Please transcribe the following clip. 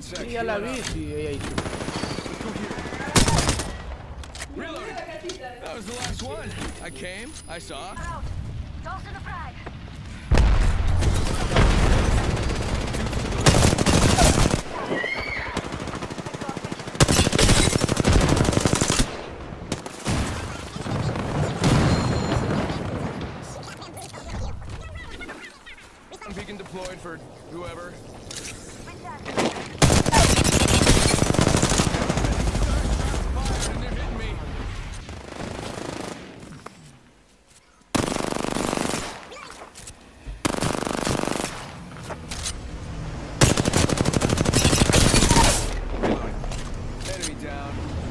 Sí, ya la vi, sí, ahí, ahí. Reloading. That was the last one. I came, I saw. Recon beacon deployed for whoever. Down.